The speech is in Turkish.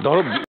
što